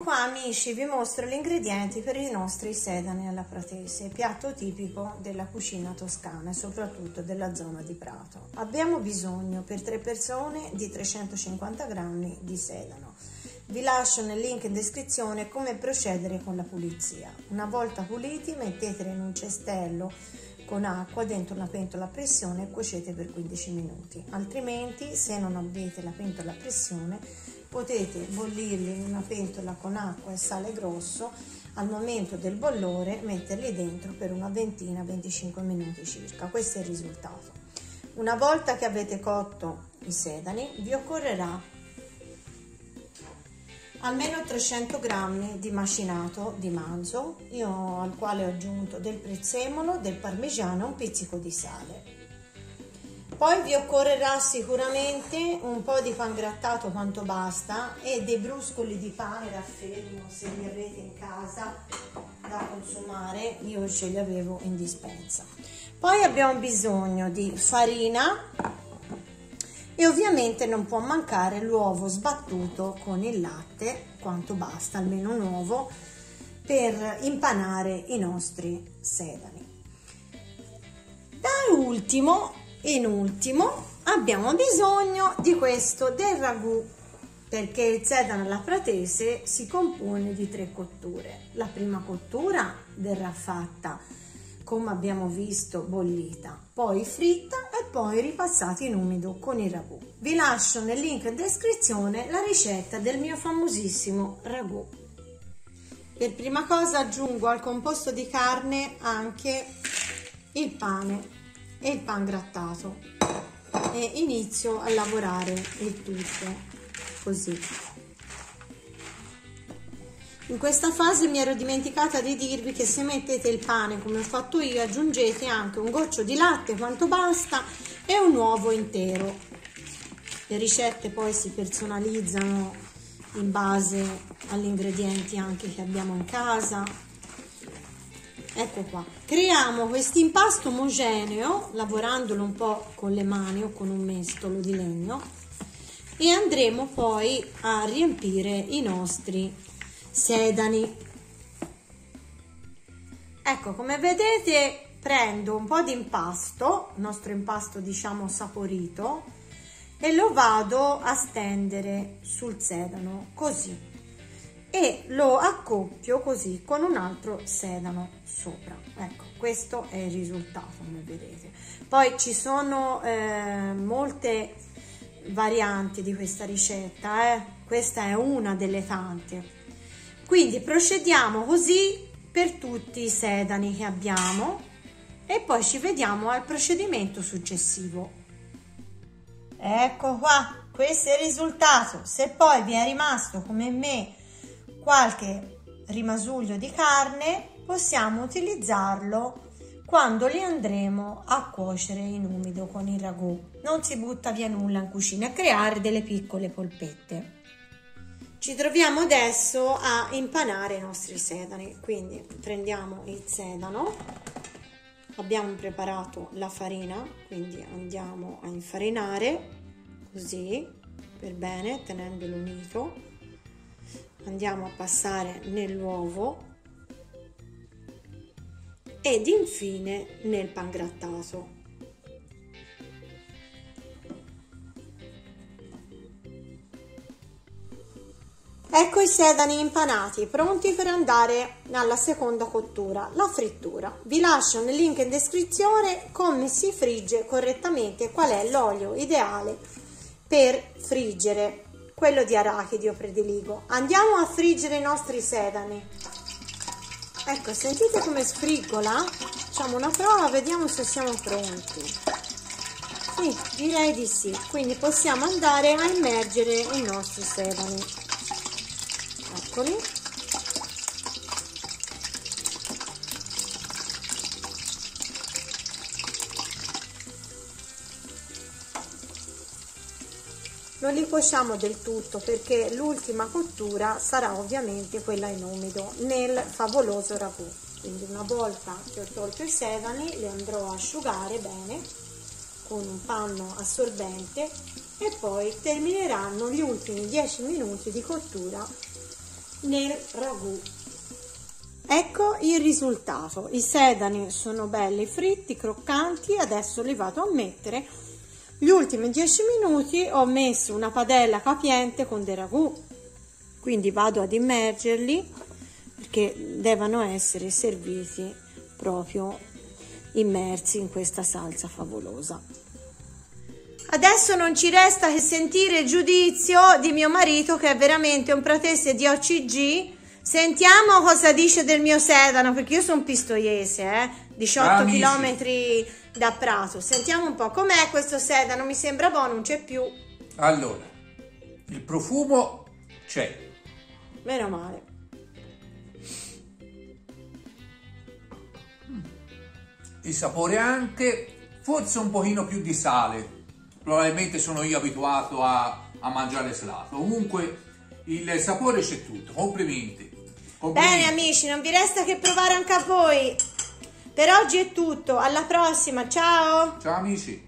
Qua amici vi mostro gli ingredienti per i nostri sedani alla pratese, piatto tipico della cucina toscana e soprattutto della zona di Prato. Abbiamo bisogno per tre persone di 350 grammi di sedano. Vi lascio nel link in descrizione come procedere con la pulizia. Una volta puliti metteteli in un cestello con acqua dentro una pentola a pressione e cuocete per 15 minuti. Altrimenti se non avete la pentola a pressione potete bollirli in una pentola con acqua e sale grosso. Al momento del bollore metterli dentro per una ventina 25 minuti circa. Questo è il risultato. Una volta che avete cotto i sedani vi occorrerà almeno 300 grammi di macinato di manzo io al quale ho aggiunto del prezzemolo del parmigiano e un pizzico di sale poi vi occorrerà sicuramente un po' di pan grattato quanto basta e dei bruscoli di pane raffermo se li avete in casa da consumare, io ce li avevo in dispensa. Poi abbiamo bisogno di farina e ovviamente non può mancare l'uovo sbattuto con il latte, quanto basta, almeno un uovo, per impanare i nostri sedani. Da ultimo in ultimo abbiamo bisogno di questo del ragù perché il sedano alla pratese si compone di tre cotture. La prima cottura verrà fatta come abbiamo visto bollita, poi fritta e poi ripassata in umido con il ragù. Vi lascio nel link in descrizione la ricetta del mio famosissimo ragù. Per prima cosa aggiungo al composto di carne anche il pane e il pan grattato. E inizio a lavorare il tutto così. In questa fase mi ero dimenticata di dirvi che se mettete il pane come ho fatto io aggiungete anche un goccio di latte quanto basta e un uovo intero. Le ricette poi si personalizzano in base agli ingredienti anche che abbiamo in casa ecco qua. Creiamo questo impasto omogeneo lavorandolo un po' con le mani o con un mestolo di legno e andremo poi a riempire i nostri sedani. Ecco come vedete prendo un po' di impasto il nostro impasto diciamo saporito e lo vado a stendere sul sedano così e lo accoppio così con un altro sedano sopra. Ecco questo è il risultato come vedete. Poi ci sono eh, molte varianti di questa ricetta eh? questa è una delle tante. Quindi procediamo così per tutti i sedani che abbiamo e poi ci vediamo al procedimento successivo. Ecco qua questo è il risultato. Se poi vi è rimasto come me qualche rimasuglio di carne possiamo utilizzarlo quando li andremo a cuocere in umido con il ragù. Non si butta via nulla in cucina, a creare delle piccole polpette. Ci troviamo adesso a impanare i nostri sedani, quindi prendiamo il sedano, abbiamo preparato la farina, quindi andiamo a infarinare così per bene tenendolo unito andiamo a passare nell'uovo ed infine nel pan grattato. Ecco i sedani impanati, pronti per andare alla seconda cottura, la frittura. Vi lascio nel link in descrizione come si frigge correttamente, qual è l'olio ideale per friggere quello di arachidi io prediligo. Andiamo a friggere i nostri sedani. Ecco, sentite come sfrigola? Facciamo una prova, vediamo se siamo pronti. Sì, direi di sì. Quindi possiamo andare a immergere i nostri sedani. Eccoli. Non li cuociamo del tutto perché l'ultima cottura sarà ovviamente quella in umido nel favoloso ragù quindi una volta che ho tolto i sedani li andrò a asciugare bene con un panno assorbente e poi termineranno gli ultimi 10 minuti di cottura nel ragù. Ecco il risultato, i sedani sono belli fritti, croccanti, adesso li vado a mettere. Gli ultimi 10 minuti ho messo una padella capiente con del ragù, quindi vado ad immergerli perché devono essere serviti proprio immersi in questa salsa favolosa. Adesso non ci resta che sentire il giudizio di mio marito che è veramente un pratese di OCG Sentiamo cosa dice del mio sedano, perché io sono pistoiese, eh? 18 km da Prato. Sentiamo un po' com'è questo sedano, mi sembra buono, non c'è più. Allora, il profumo c'è. Meno male. Il sapore anche, forse un pochino più di sale. Probabilmente sono io abituato a, a mangiare salato. Comunque il sapore c'è tutto. Complimenti. Bene amici, non vi resta che provare anche a voi. Per oggi è tutto, alla prossima, ciao! Ciao amici!